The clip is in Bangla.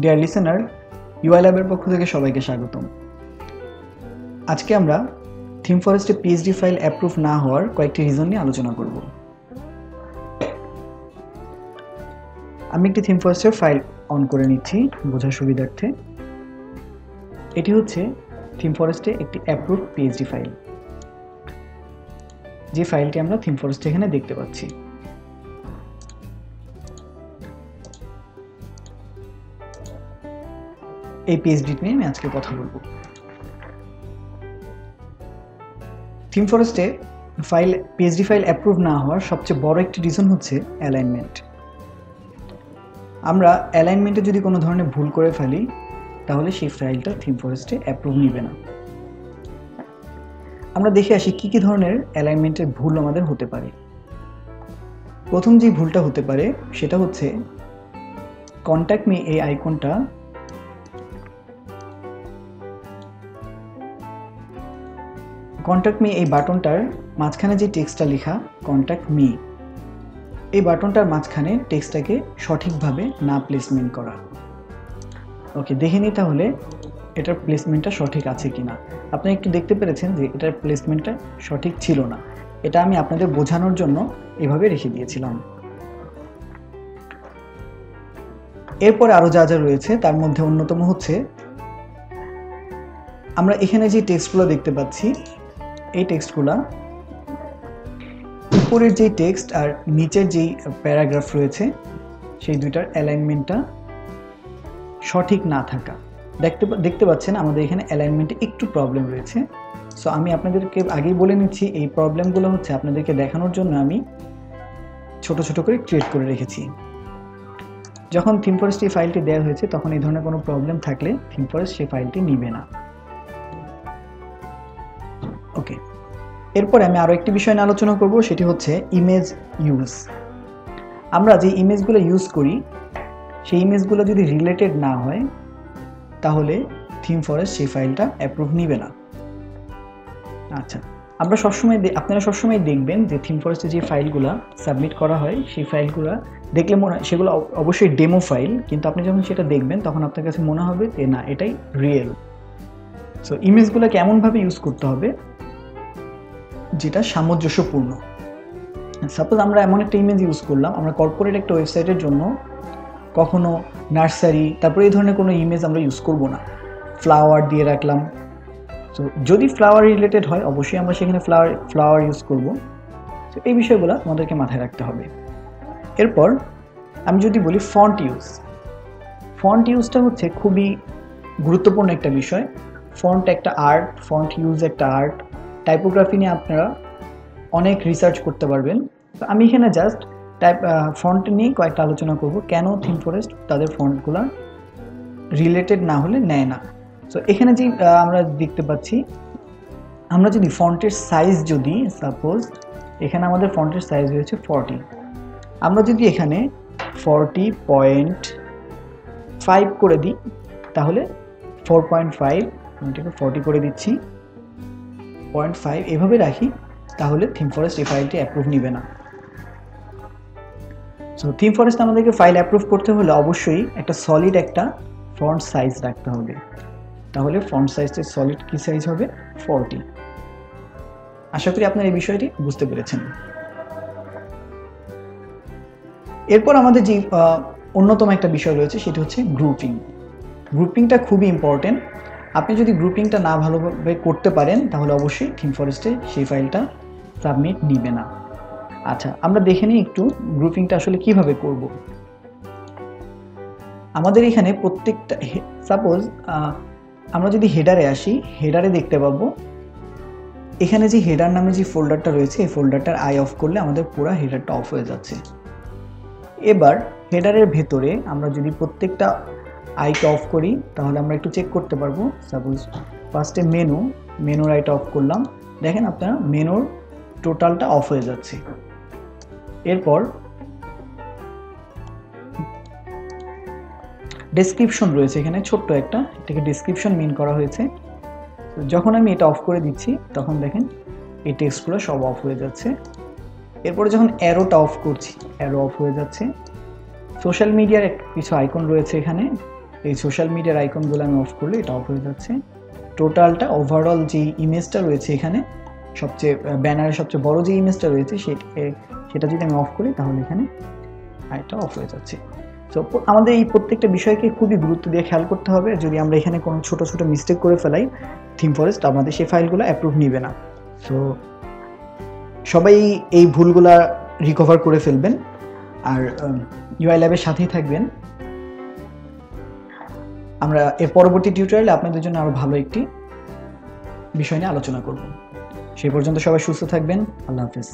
ডিয়ার লিসেনার ইউআই ল্যাবের পক্ষ থেকে সবাইকে স্বাগতম। আজকে আমরা থিম ফরেস্টে পিএইচডি ফাইল অ্যাপ্রুভ না হওয়ার কয়েকটি রিজন নিয়ে আলোচনা করব। আমি একটি থিম ফরেস্টের ফাইল অন করে নিচ্ছি বোঝার সুবিধার্থে। এটি হচ্ছে থিম ফরেস্টে একটি অ্যাপ্রুভ পিএইচডি ফাইল। যে ফাইলটি আমরা থিম ফরেস্টে এখানে দেখতে পাচ্ছি। এই পিএইচডি নিয়ে আমি আজকে কথা বলব। থিম ফরেস্টে ফাইল পিএইচডি ফাইল অ্যাপ্রুভ না হওয়ার সবচেয়ে বড় একটি রিজন হচ্ছে অ্যালাইনমেন্ট আমরা অ্যালাইনমেন্টে যদি কোনো ধরনের ভুল করে ফেলি, তাহলে সেই ফাইলটা থিম ফরেস্টে অ্যাপ্রুভ নিবে না। আমরা দেখে আসি কি কি ধরনের অ্যালাইনমেন্টের ভুল আমাদের হতে পারে। প্রথম যে ভুলটা হতে পারে, সেটা হচ্ছে কন্ট্যাক্ট মি এই আইকনটা কন্ট্যাক্ট মি এই বাটনটার মাঝখানে যে টেক্সটটা লেখা কন্ট্যাক্ট মি এই বাটনটার মাঝখানে টেক্সটটাকে সঠিকভাবে না প্লেসমেন্ট করা। ওকে দেখে নিই তাহলে এটার প্লেসমেন্টটা সঠিক আছে কিনা। আপনি একটু দেখতে পেরেছেন যে এটার প্লেসমেন্টটা সঠিক ছিল না। এটা আমি আপনাদের বোঝানোর জন্য এভাবে রেখে দিয়েছিলাম। এরপরে আরও যা যা রয়েছে, তার মধ্যে অন্যতম হচ্ছে, আমরা এখানে যে টেক্সটগুলো দেখতে পাচ্ছি এই টেক্সটগুলো উপরের যেই টেক্সট আর নিচের যেই প্যারাগ্রাফ রয়েছে, সেই দুইটার অ্যালাইনমেন্টটা সঠিক না থাকা। দেখতে দেখতে পাচ্ছেন আমাদের এখানে অ্যালাইনমেন্টে একটু প্রবলেম রয়েছে। সো আমি আপনাদেরকে আগেই বলে নিচ্ছি, এই প্রবলেমগুলো হচ্ছে আপনাদেরকে দেখানোর জন্য আমি ছোট ছোট করে ক্রিয়েট করে রেখেছি। যখন থিম ফরেস্ট এই ফাইলটি দেওয়া হয়েছে, তখন এই ধরনের কোনো প্রবলেম থাকলে থিম ফরেস্ট সেই ফাইলটি নিবে না। ওকে এরপরে আমি আরও একটি বিষয় নিয়ে আলোচনা করব, সেটি হচ্ছে ইমেজ ইউজ আমরা যে ইমেজগুলো ইউজ করি, সেই ইমেজগুলো যদি রিলেটেড না হয়, তাহলে থিম ফরেস্ট সেই ফাইলটা অ্যাপ্রুভ নিবে না। আচ্ছা আমরা সবসময় আপনারা সবসময় দেখবেন যে থিম ফরেস্টে যে ফাইলগুলো সাবমিট করা হয়, সেই ফাইলগুলো দেখলে মনে হয়, সেগুলো অবশ্যই ডেমো ফাইল কিন্তু আপনি যখন সেটা দেখবেন, তখন আপনার কাছে মনে হবে যে না, এটাই রিয়েল সো ইমেজগুলোকে এমনভাবে ইউজ করতে হবে যেটা সামঞ্জস্যপূর্ণ। সাপোজ আমরা এমন একটা ইমেজ ইউজ করলাম, আমরা কর্পোরেট একটা ওয়েবসাইটের জন্য কখনো নার্সারি তারপরে এই ধরনের কোনো ইমেজ আমরা ইউজ করব না। ফ্লাওয়ার দিয়ে রাখলাম। তো যদি ফ্লাওয়ার রিলেটেড হয়, অবশ্যই আমরা সেখানে ফ্লাওয়ার ফ্লাওয়ার ইউজ করব। তো এই বিষয়গুলো আমাদেরকে মাথায় রাখতে হবে। এরপর আমি যদি বলি ফন্ট ইউজ ফন্ট ইউজটা হচ্ছে খুবই গুরুত্বপূর্ণ একটা বিষয়। ফন্ট একটা আর্ট ফন্ট ইউজ একটা আর্ট টাইপোগ্রাফি নিয়ে আপনারা অনেক রিসার্চ করতে পারবেন। তো আমি এখানে জাস্ট টাইপ ফন্ট নিয়ে কয়েকটা আলোচনা করব। কেন থিম ফরেস্ট তাদের ফন্টগুলো রিলেটেড না হলে নেয় না। সো এখানে যে আমরা দেখতে পাচ্ছি, আমরা যদি ফন্টের সাইজ যদি সাপোজ এখানে আমাদের ফন্টের সাইজ রয়েছে ফর্টি আমরা যদি এখানে ফর্টি পয়েন্ট ফাইভ করে দিই, তাহলে ফোর পয়েন্ট ফাইভ ফর্টি করে দিচ্ছি। পয়েন্ট ফাইভ এভাবে রাখি, তাহলে থিম ফরেস্ট এই ফাইলটি অ্যাপ্রুভ নিবে না। সো থিম ফরেস্ট আমাদেরকে ফাইল অ্যাপ্রুভ করতে হলে অবশ্যই একটা সলিড একটা ফন্ট সাইজ রাখতে হবে। তাহলে ফন্ট সাইজটা সলিড কী সাইজ হবে? ফর্টি আশা করি আপনার এই বিষয়টি বুঝতে পেরেছেন। এরপর আমাদের যে অন্যতম একটা বিষয় রয়েছে, সেটি হচ্ছে গ্রুপিং গ্রুপিংটা খুবই ইম্পর্টেন্ট আপনি যদি গ্রুপিংটা না ভালোভাবে করতে পারেন, তাহলে অবশ্যই থিম ফরেস্টে সেই ফাইলটা সাবমিট নিবে না। আচ্ছা আমরা দেখে নিই একটু গ্রুপিংটা আসলে কীভাবে করব। আমাদের এখানে প্রত্যেকটা সাপোজ আমরা যদি হেডারে আসি হেডারে দেখতে পাবো, এখানে যে হেডার নামে যে ফোল্ডারটা রয়েছে, এই ফোল্ডারটার আই অফ করলে আমাদের পুরো হেডারটা অফ হয়ে যাচ্ছে। এবার হেডারের ভেতরে আমরা যদি প্রত্যেকটা আইকে অফ করি, তাহলে আমরা একটু চেক করতে পারব। সাপোজ ফার্স্টে মেনু মেনুর আইটা অফ করলাম। দেখেন আপনার মেনুর টোটালটা অফ হয়ে যাচ্ছে। এরপর ডেসক্রিপশন রয়েছে এখানে, ছোট্ট একটা। এটাকে ডিসক্রিপশন মিন করা হয়েছে। যখন আমি এটা অফ করে দিচ্ছি, তখন দেখেন এই টেক্সটগুলো সব অফ হয়ে যাচ্ছে। এরপরে যখন অ্যারোটা অফ করছি অ্যারো অফ হয়ে যাচ্ছে। সোশ্যাল মিডিয়ার কিছু আইকন রয়েছে এখানে। এই সোশ্যাল মিডিয়ার আইকনগুলো আমি অফ করলে এটা অফ হয়ে যাচ্ছে। টোটালটা ওভারঅল যে ইমেজটা রয়েছে এখানে, সবচেয়ে ব্যানারের সবচেয়ে বড় যে ইমেজটা রয়েছে সেটা যদি আমি অফ করি তাহলে এখানে এটা অফ হয়ে যাচ্ছে। তো আমাদের এই প্রত্যেকটা বিষয়কে খুবই গুরুত্ব দিয়ে খেয়াল করতে হবে। যদি আমরা এখানে কোনো ছোট ছোট মিস্টেক করে ফেলাই থিম ফরেস্ট আমাদের সেই ফাইলগুলো অ্যাপ্রুভ নিবে না। সো সবাই এই ভুলগুলা রিকভার করে ফেলবেন। আর ইউআই ল্যাবের সাথেই থাকবেন। আমরা এর পরবর্তী টিউটোরিয়ালে আপনাদের জন্য আরও ভালো একটি বিষয় নিয়ে আলোচনা করব। সেই পর্যন্ত সবাই সুস্থ থাকবেন। আল্লাহ হাফিজ।